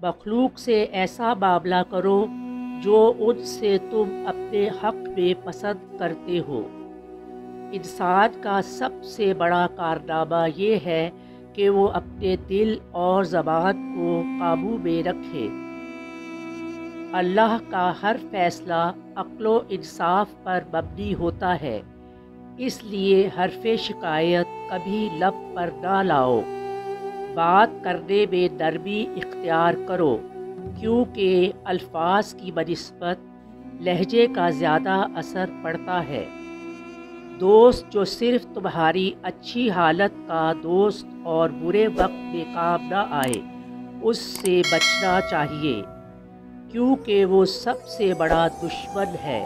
मखलूक से ऐसा मामला करो, जो उनसे तुम अपने हक में पसंद करते हो। इंसान का सबसे बड़ा कारनामा ये है कि वो अपने दिल और ज़बान को काबू में रखे। अल्लाह का हर फैसला अक्लो इंसाफ पर मबनी होता है, इसलिए हरफ शिकायत कभी लब पर ना लाओ। बात करने में नरमी इख्तियार करो, क्योंकि अल्फाज की बनस्बत लहजे का ज़्यादा असर पड़ता है। दोस्त जो सिर्फ़ तुम्हारी अच्छी हालत का दोस्त और बुरे वक्त में काम न आए, उससे बचना चाहिए, क्योंकि वो सबसे बड़ा दुश्मन है।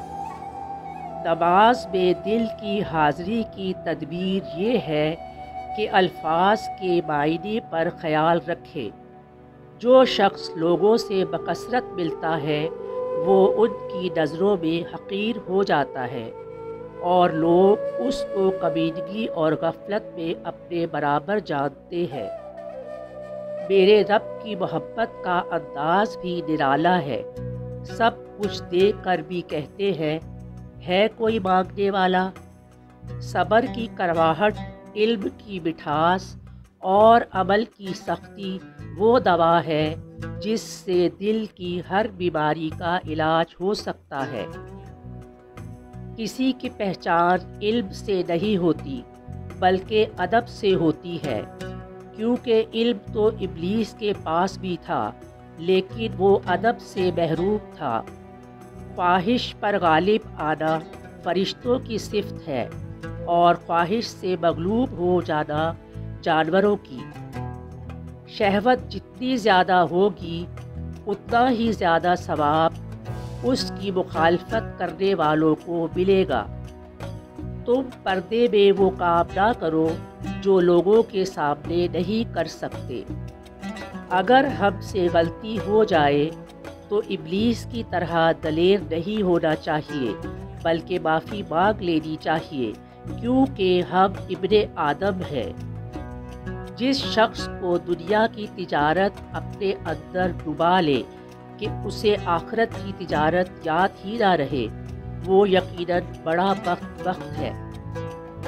नमाज़ में दिल की हाज़िरी की तदबीर ये है कि अल्फाज के मायने पर ख्याल रखे। जो शख्स लोगों से बकसरत मिलता है, वो उनकी नज़रों में हकीर हो जाता है और लोग उसको कबीदगी और गफलत में अपने बराबर जानते हैं। मेरे रब की मोहब्बत का अंदाज भी निराला है। सब कुछ देख कर भी कहते हैं, है कोई मांगने वाला? सबर की करवाहट इल्म की मिठास और अमल की सख्ती वो दवा है जिससे दिल की हर बीमारी का इलाज हो सकता है। किसी की पहचान इल्म से नहीं होती, बल्कि अदब से होती है, क्योंकि इल्म तो इबलीस के पास भी था, लेकिन वो अदब से महरूम था। ख्वाहिश पर गालिब आना फरिश्तों की सिफत है और ख्वाहिश से मगलूब हो जाना जानवरों की। शहवत जितनी ज़्यादा होगी, उतना ही ज़्यादा सवाब उसकी मुखालफत करने वालों को मिलेगा। तुम पर्दे में वो काम ना करो जो लोगों के सामने नहीं कर सकते। अगर हमसे गलती हो जाए तो इबलीस की तरह दलेर नहीं होना चाहिए। बल्कि माफ़ी मांग लेनी चाहिए, क्योंकि हम इब्ने आदम हैं। जिस शख्स को दुनिया की तिजारत अपने अंदर डुबा ले, कि उसे आखरत की तिजारत याद ही ना रहे, वो यकीनन बड़ा वक्त वक्त है।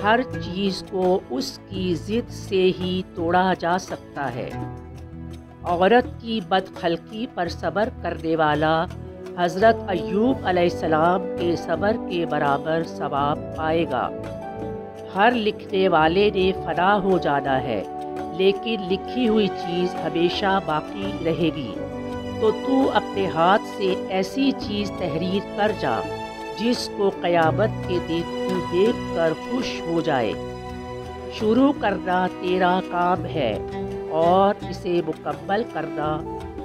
हर चीज़ को उसकी ज़िद से ही तोड़ा जा सकता है। औरत की बदखलकी पर सब्र करने वाला हज़रत अयूब अलैहिस्सलाम के सबर के बराबर सवाब पाएगा हर लिखने वाले ने फना हो जाना है, लेकिन लिखी हुई चीज़ हमेशा बाकी रहेगी। तो तू अपने हाथ से ऐसी चीज़ तहरीर कर जा, जिसको क़यामत के दिन तू देख कर खुश हो जाए। शुरू करना तेरा काम है और इसे मुकम्मल करना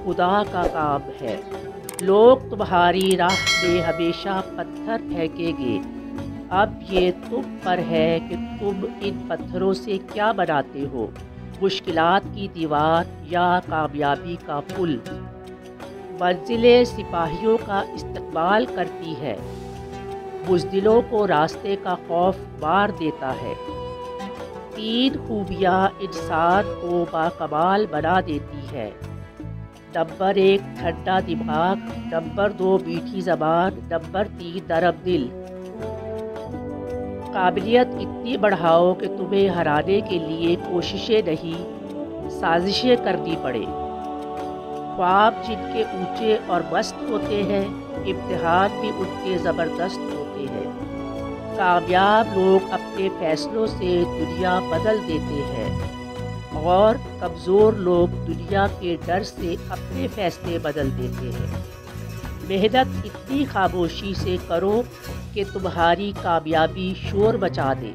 खुदा का काम है। लोग तुम्हारी राह में हमेशा पत्थर फेंकेंगे। अब ये तुम पर है कि तुम इन पत्थरों से क्या बनाते हो? मुश्किलात की दीवार या कामयाबी का पुल? मंजिलें सिपाहियों का इस्तकबाल करती है। बुजदिलों को रास्ते का खौफ मार देता है। तीन खूबियाँ इंसान को बाकमाल बना देती है। नंबर एक ठंडा दिमाग नंबर दो मीठी जबान नंबर तीन नरम दिल। काबिलियत इतनी बढ़ाओ कि तुम्हें हराने के लिए कोशिशें नहीं, साजिशें करनी पड़े। ख्वाब जिनके ऊँचे और मस्त होते हैं, इम्तहान भी उनके ज़बरदस्त होते हैं। कामयाब लोग अपने फ़ैसलों से दुनिया बदल देते हैं। और कमज़ोर लोग दुनिया के डर से अपने फ़ैसले बदल देते हैं। मेहनत इतनी खामोशी से करो कि तुम्हारी कामयाबी शोर बचा दे।